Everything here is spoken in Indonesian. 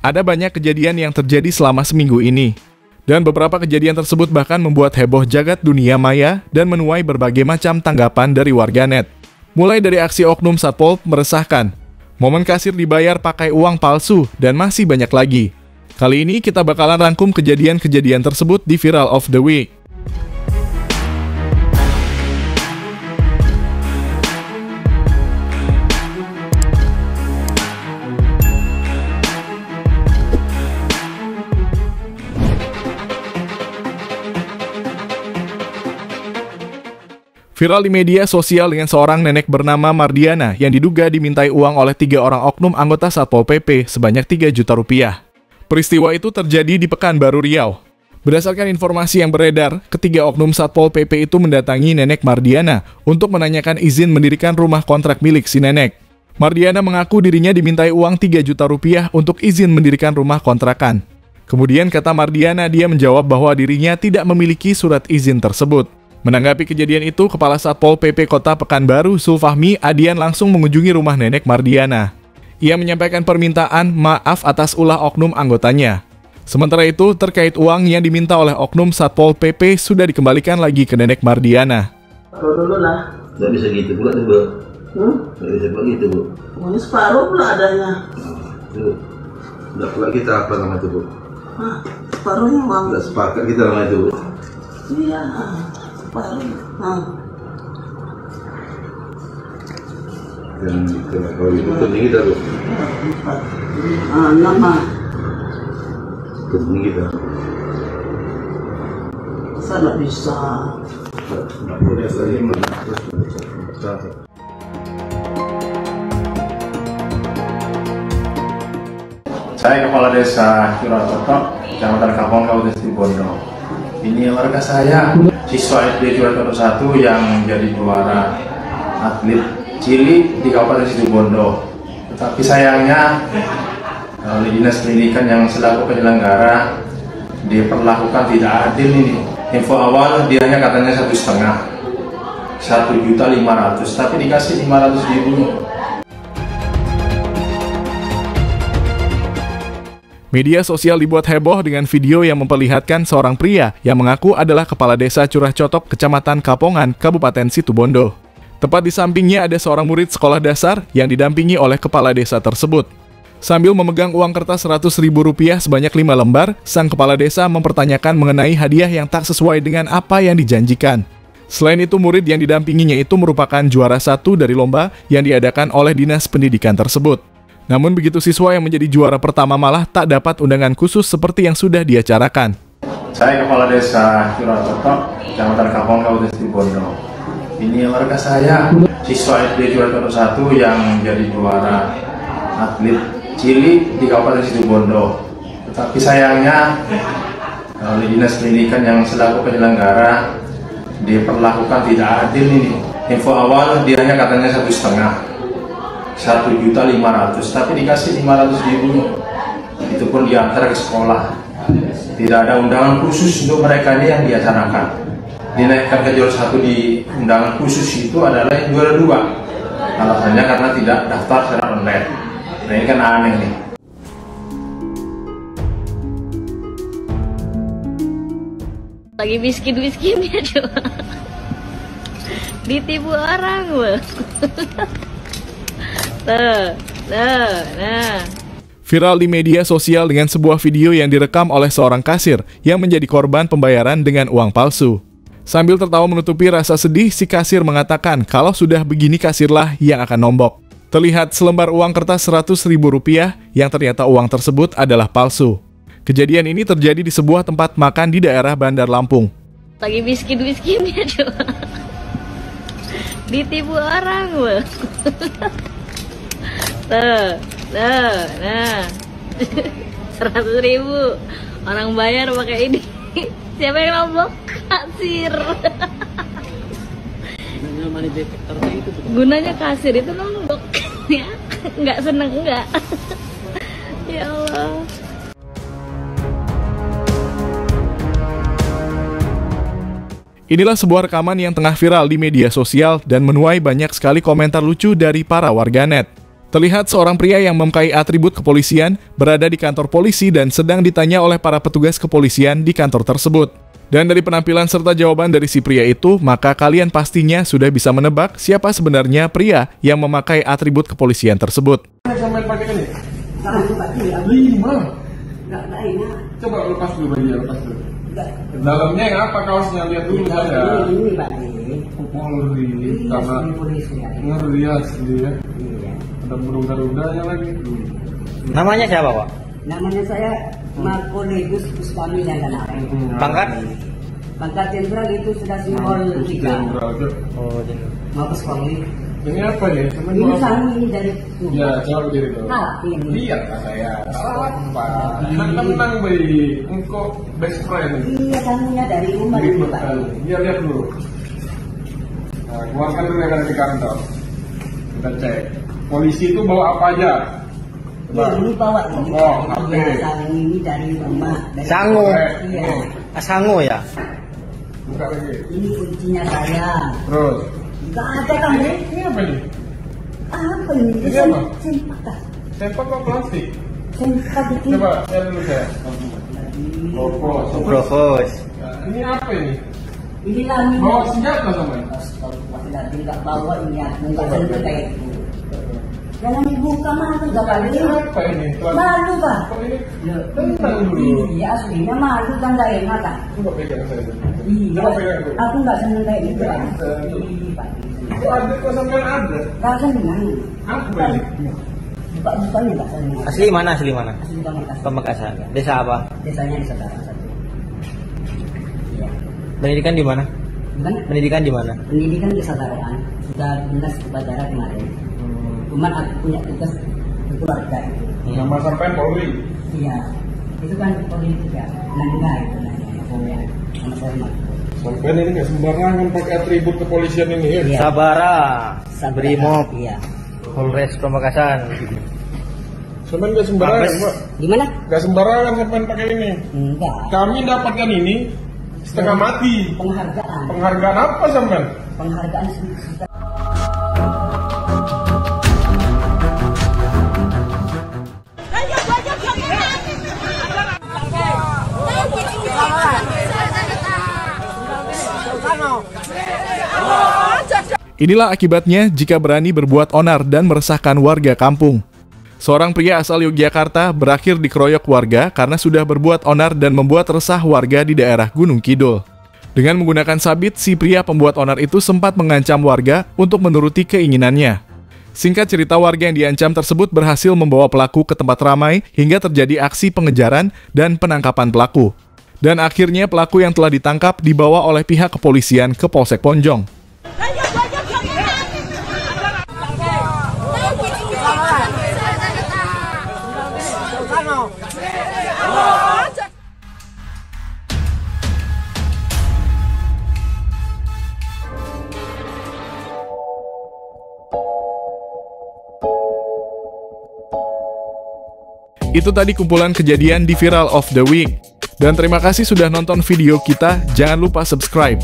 ada banyak kejadian yang terjadi selama seminggu ini. Dan beberapa kejadian tersebut bahkan membuat heboh jagat dunia maya dan menuai berbagai macam tanggapan dari warganet. Mulai dari aksi oknum Satpol meresahkan, momen kasir dibayar pakai uang palsu, dan masih banyak lagi. Kali ini kita bakalan rangkum kejadian-kejadian tersebut di Viral of the Week. Viral di media sosial dengan seorang nenek bernama Mardiana yang diduga dimintai uang oleh tiga orang oknum anggota Satpol PP sebanyak 3 juta rupiah. Peristiwa itu terjadi di Pekanbaru Riau. Berdasarkan informasi yang beredar, ketiga oknum Satpol PP itu mendatangi nenek Mardiana untuk menanyakan izin mendirikan rumah kontrak milik si nenek. Mardiana mengaku dirinya dimintai uang 3 juta rupiah untuk izin mendirikan rumah kontrakan. Kemudian kata Mardiana dia menjawab bahwa dirinya tidak memiliki surat izin tersebut. Menanggapi kejadian itu, Kepala Satpol PP Kota Pekanbaru, Sulfahmi Adian langsung mengunjungi rumah nenek Mardiana. Ia menyampaikan permintaan maaf atas ulah oknum anggotanya. Sementara itu, terkait uang yang diminta oleh oknum Satpol PP sudah dikembalikan lagi ke nenek Mardiana. Dulu lah. Nggak bisa gitu pula tuh, Bu. Hmm? Nggak bisa pula gitu, Bu. Ini separuh pula adanya. Tuh. Nggak pula kita apa nama itu, Bu. Hah, separuhnya uang. Nggak sepakat kita nama itu, Bu. Iya, gitu. Kalau gitu. Ah, nama. Bisa? Nggak boleh mengatur. Saya Kepala Desa Curatoto, Kecamatan Kampung Kabupaten Situbondo. Ini warga saya, siswa SD Curatoto 1 yang menjadi juara atlet cilik di Kabupaten Situbondo. Tetapi sayangnya oleh Dinas Pendidikan yang selaku penyelenggara diperlakukan tidak adil ini. Info awal dia hanya katanya satu setengah, satu juta lima ratus, tapi dikasih lima ratus ribu. Media sosial dibuat heboh dengan video yang memperlihatkan seorang pria yang mengaku adalah kepala desa Curah Cotop, Kecamatan Kapongan, Kabupaten Situbondo. Tepat di sampingnya ada seorang murid sekolah dasar yang didampingi oleh kepala desa tersebut. Sambil memegang uang kertas Rp100.000 sebanyak 5 lembar, sang kepala desa mempertanyakan mengenai hadiah yang tak sesuai dengan apa yang dijanjikan. Selain itu, murid yang didampinginya itu merupakan juara satu dari lomba yang diadakan oleh Dinas Pendidikan tersebut. Namun begitu siswa yang menjadi juara pertama malah tak dapat undangan khusus seperti yang sudah diacarakan. Saya Kepala Desa Curatoto, Kecamatan Kampung Kabupaten Situbondo. Ini warga saya, siswa SD Curatoto 1 yang menjadi juara atlet cilik di Kabupaten Situbondo. Tetapi sayangnya oleh Dinas Pendidikan yang selaku penyelenggara diperlakukan tidak adil ini. Info awal dia hanya katanya satu setengah, satu juta lima ratus, tapi dikasih lima ratus ribu. Itu pun diantar ke sekolah. Tidak ada undangan khusus untuk mereka ini yang diacarakan. Dinaikkan ke juara satu di undangan khusus itu adalah yang juara dua. Alasannya karena tidak daftar secara online. Nah ini kan aneh nih. lagi miskin-miskinnya coba ditipu orang loh tuh tuh nah Viral di media sosial dengan sebuah video yang direkam oleh seorang kasir yang menjadi korban pembayaran dengan uang palsu. Sambil tertawa menutupi rasa sedih, si kasir mengatakan kalau sudah begini kasirlah yang akan nombok. Terlihat selembar uang kertas Rp100.000 yang ternyata uang tersebut adalah palsu. Kejadian ini terjadi di sebuah tempat makan di daerah Bandar Lampung. lagi miskin-miskinnya coba ditipu orang loh tuh tuh nah. Seratus ribu. Orang bayar pakai ini. Siapa yang nombok kasir. Gunanya kasir itu nombok ya nggak seneng nggak. Ya Allah. Inilah sebuah rekaman yang tengah viral di media sosial dan menuai banyak sekali komentar lucu dari para warganet. Terlihat seorang pria yang memakai atribut kepolisian berada di kantor polisi dan sedang ditanya oleh para petugas kepolisian di kantor tersebut. Dan dari penampilan serta jawaban dari si pria itu, maka kalian pastinya sudah bisa menebak siapa sebenarnya pria yang memakai atribut kepolisian tersebut. Nggak lainnya. Coba lepas dulu bajunya, lepas dulu. Dalamnya yang apa kaosnya lihat dulu saya. Ini, Pak. Ini. Sama ini polisi ya. ngeri asli ya. Iya. Ada burung-garudanya lagi. Namanya siapa Pak? Namanya saya Marco Legus Bustami Nagana. Pangkat? Pangkat jenderal itu sudah simbol tiga. Jenderal. Oh, jadi. Mabes Polri. Ini apa nih? Cuman Ini ini dari Ya, coba berdiri ini. Lihat lah saya. Apa? Tenang bayi. Engkau best friend. Iya, kamunya dari rumah ini Pak. Iya, lihat dulu. Nah, keluarkan dulu yang ada di kantor. Kita cek. Polisi itu bawa apa aja? Iya, ini bawa ini. Oh, Iya, oke. sarung ini dari rumah. Dari Sangu. Iya. Sangu ya? Buka lagi. Ini kuncinya saya. Terus. Enggak ada kan, Bre? Ini apa nih? Apa ini? Ini apa? Sempak kah? Sempak apa plastik? Sempak itu. Coba, lihat dulu saya. Provos. Nah, Ini apa ini? Ini lami. Bawa senjata sama Astagfirullah, tidak bawa ini aku enggak sentuh kayak itu. Jangan dibuka malu enggak Ini kali. apa ini? Malu Pak. Ini Ya, dulu. Iya, aslinya malu kan enggak enak kan? Pegang saya. Iya, aku enggak seneng kayak gitu. Kok ada kok sampean ada? Enggak seneng. Apa ini? Buka-bukanya enggak seneng. Asli mana? Asli mana? Asli Pamekasan. Pemekasan. Desa apa? Desanya di Saudara satu. Iya. Pendidikan di mana? Gimana? Pendidikan di mana? Pendidikan di Saudaraan sudah lunas upacara kemarin. Cuman aku punya tugas ke keluarga itu. Nama sampean Polri. Iya. Itu kan politik ya. Nangga itu namanya. Sama Marco. Sampean ini nggak sembarangan pakai atribut kepolisian ini ya. Iya. Sabara. Sabda. Brimob. Iya. Polres Pemekasan. Sampean nggak sembarangan. Pak. Gimana? Nggak sembarangan sampean pakai ini. Enggak. Kami dapatkan ini setengah mati. Penghargaan. Penghargaan apa sampean? Penghargaan Inilah akibatnya jika berani berbuat onar dan meresahkan warga kampung. Seorang pria asal Yogyakarta berakhir dikeroyok warga karena sudah berbuat onar dan membuat resah warga di daerah Gunung Kidul. Dengan menggunakan sabit, si pria pembuat onar itu sempat mengancam warga untuk menuruti keinginannya. Singkat cerita warga yang diancam tersebut berhasil membawa pelaku ke tempat ramai hingga terjadi aksi pengejaran dan penangkapan pelaku. Dan akhirnya pelaku yang telah ditangkap dibawa oleh pihak kepolisian ke Polsek Ponjong. Itu tadi kumpulan kejadian di Viral of the Week. Dan terima kasih sudah nonton video kita, jangan lupa subscribe.